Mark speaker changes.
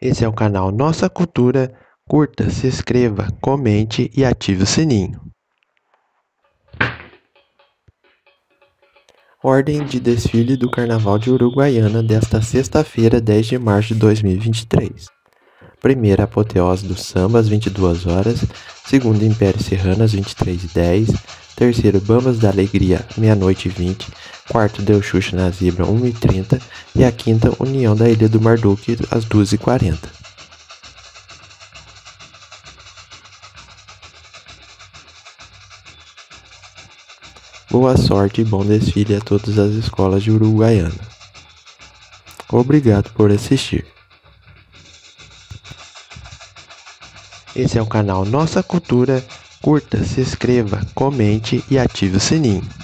Speaker 1: Esse é o canal Nossa Cultura. Curta, se inscreva, comente e ative o sininho. Ordem de desfile do Carnaval de Uruguaiana desta sexta-feira, 10 de março de 2023. Primeira apoteose do samba às 22 horas, segundo Império Serrano às 23 h 10 terceiro Bambas da Alegria, meia-noite e 20, quarto Deu Xuxa na Zebra, 1 h 30 e a quinta União da Ilha do Marduque, às 2 h 40 Boa sorte e bom desfile a todas as escolas de Uruguaiana. Obrigado por assistir. Esse é o canal Nossa Cultura Curta, se inscreva, comente e ative o sininho.